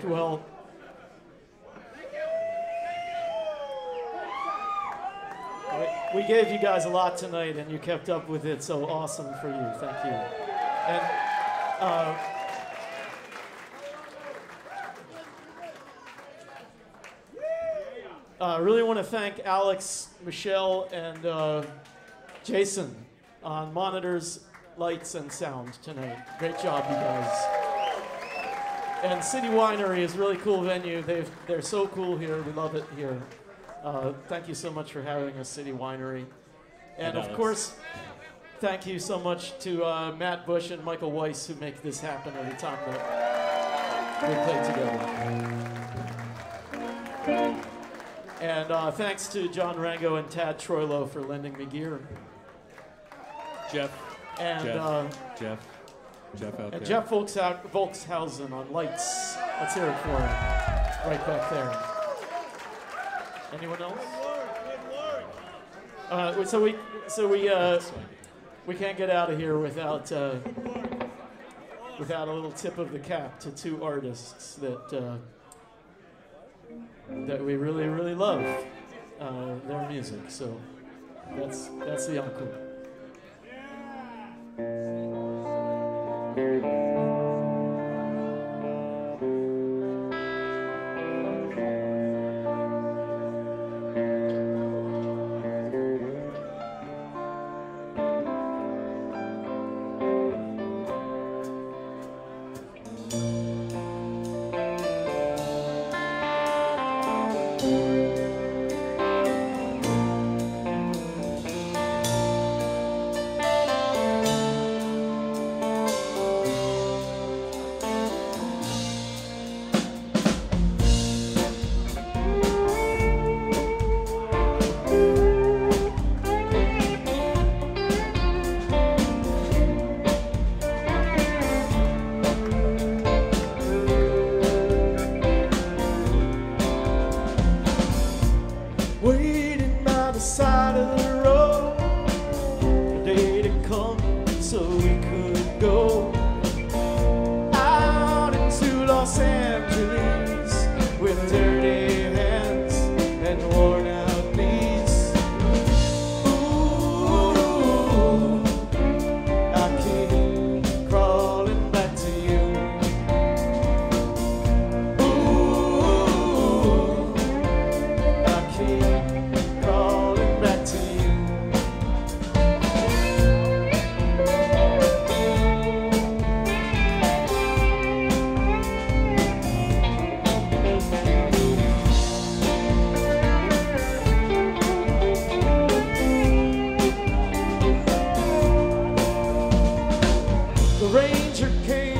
Perfect. Well, we- we gave you guys a lot tonight, and you kept up with it. So awesome for you. Thank you. And uh, I really want to thank Alex, Michelle, and uh, Jason on monitors, lights, and sound tonight. Great job, you guys. And City Winery is a really cool venue. They've, they're so cool here. We love it here. Uh, thank you so much for having us, City Winery. And of course, thank you so much to uh, Matt Bush and Michael Weiss who make this happen every time that we play together. And uh, thanks to John Rango and Tad Troilo for lending me gear. Jeff. And Jeff. uh, Jeff. Jeff out there. Jeff Volkshau- Volkshausen on lights. Let's hear it for him. Right back there. Anyone else? Uh, so we, so we, uh, we can't get out of here without, uh, without a little tip of the cap to two artists that, uh, that we really, really love uh, their music. So that's that's the uncle. Waiting ranger came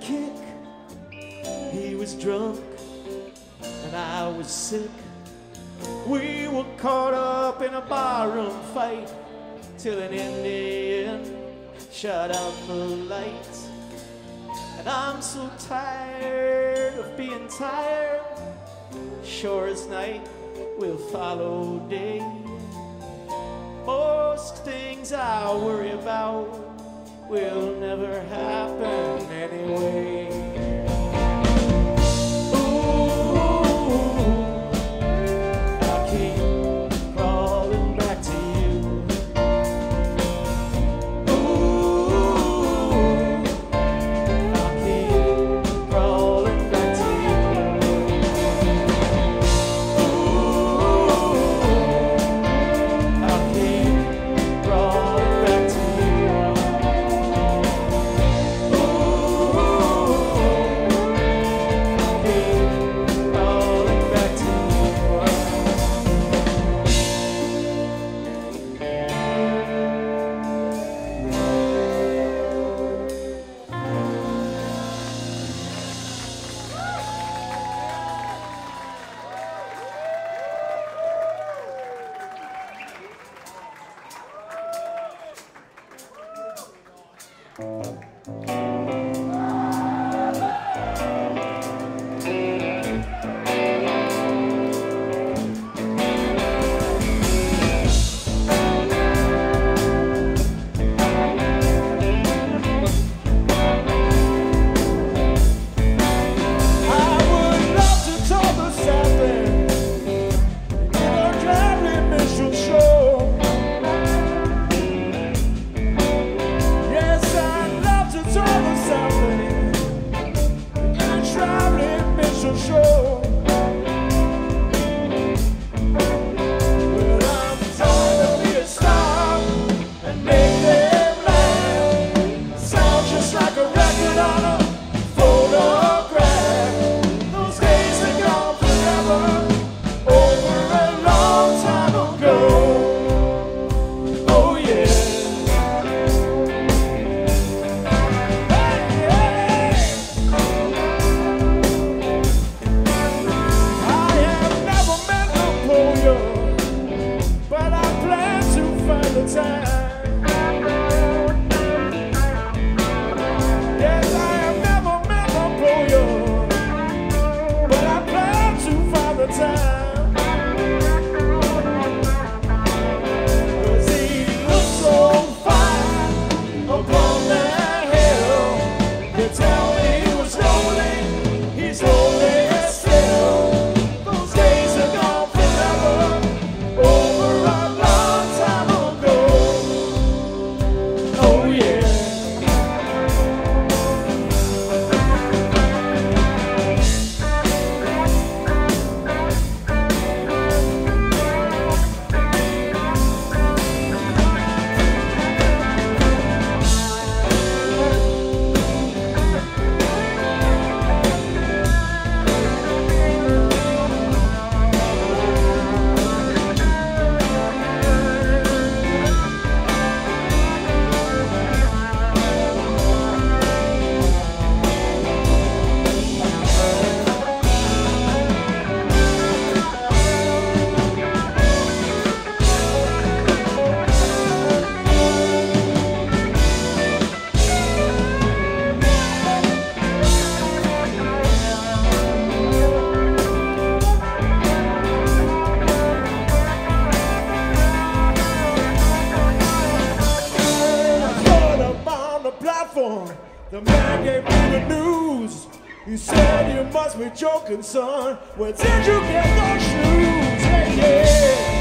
kick. He was drunk and I was sick. We were caught up in a barroom fight till an Indian shut out the lights. And I'm so tired of being tired. Sure as night will follow day. Most things I worry about will never happen. The man gave me the news. He said, You must be joking, son. Where did you get those shoes? Hey, yeah.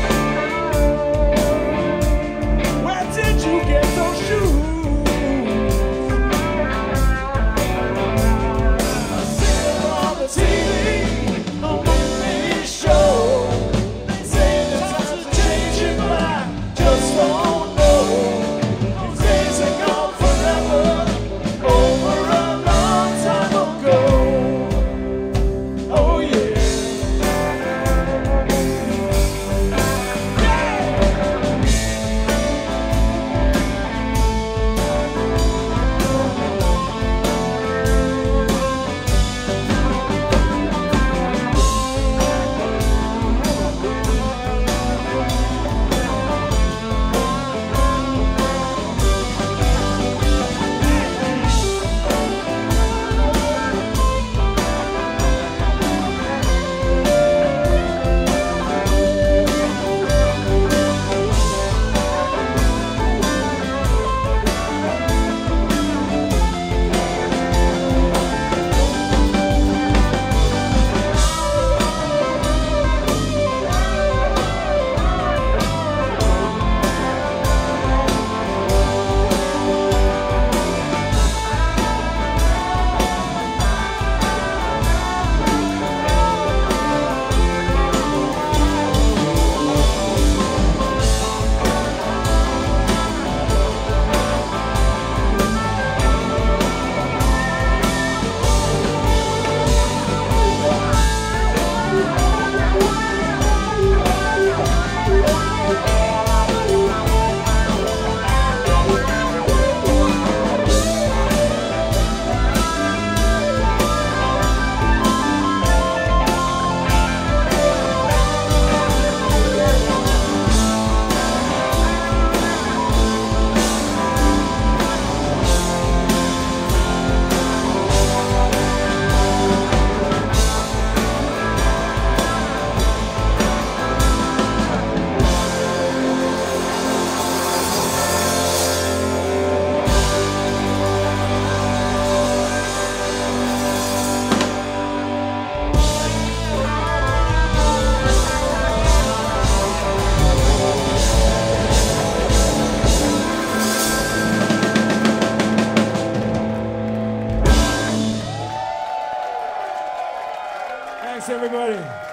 everybody.